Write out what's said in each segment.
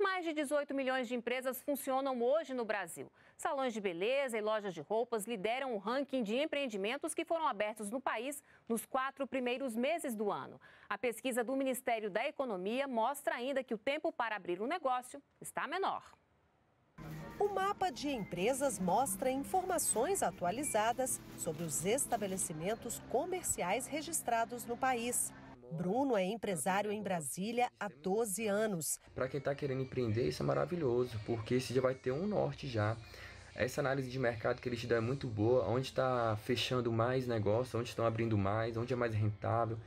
Mais de 18 milhões de empresas funcionam hoje no Brasil. Salões de beleza e lojas de roupas lideram o ranking de empreendimentos que foram abertos no país nos quatro primeiros meses do ano. A pesquisa do Ministério da Economia mostra ainda que o tempo para abrir um negócio está menor. O mapa de empresas mostra informações atualizadas sobre os estabelecimentos comerciais registrados no país. Bruno é empresário em Brasília há 12 anos. Para quem está querendo empreender, isso é maravilhoso, porque você já vai ter um norte já. Essa análise de mercado que eles te dão é muito boa, onde está fechando mais negócio, onde estão abrindo mais, onde é mais rentável,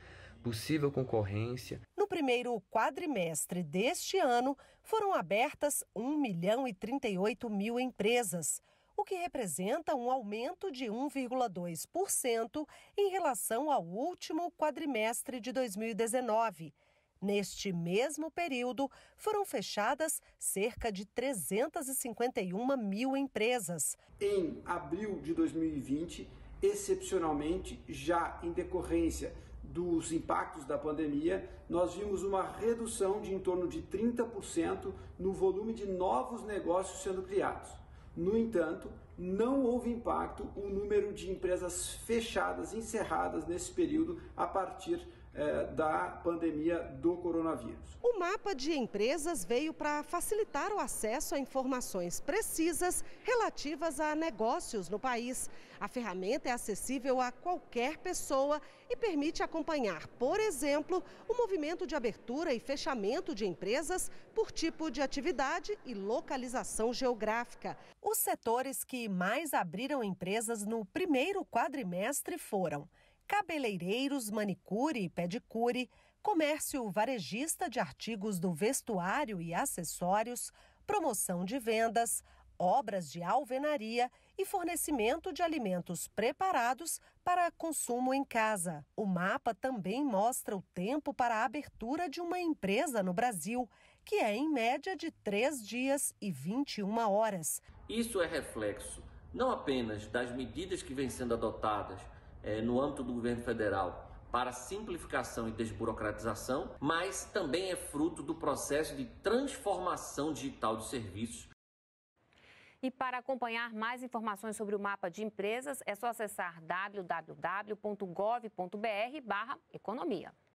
possível concorrência. No primeiro quadrimestre deste ano, foram abertas 1 milhão e 38 mil empresas o que representa um aumento de 1,2% em relação ao último quadrimestre de 2019. Neste mesmo período, foram fechadas cerca de 351 mil empresas. Em abril de 2020, excepcionalmente, já em decorrência dos impactos da pandemia, nós vimos uma redução de em torno de 30% no volume de novos negócios sendo criados. No entanto, não houve impacto o número de empresas fechadas, encerradas nesse período a partir eh, da pandemia do coronavírus. O mapa de empresas veio para facilitar o acesso a informações precisas relativas a negócios no país. A ferramenta é acessível a qualquer pessoa e permite acompanhar, por exemplo, o movimento de abertura e fechamento de empresas por tipo de atividade e localização geográfica. Os setores que mais abriram empresas no primeiro quadrimestre foram cabeleireiros, manicure e pedicure, comércio varejista de artigos do vestuário e acessórios, promoção de vendas, obras de alvenaria e fornecimento de alimentos preparados para consumo em casa. O mapa também mostra o tempo para a abertura de uma empresa no Brasil, que é em média de 3 dias e 21 horas. Isso é reflexo não apenas das medidas que vêm sendo adotadas é, no âmbito do governo federal para simplificação e desburocratização, mas também é fruto do processo de transformação digital de serviços. E para acompanhar mais informações sobre o mapa de empresas, é só acessar www.gov.br/economia.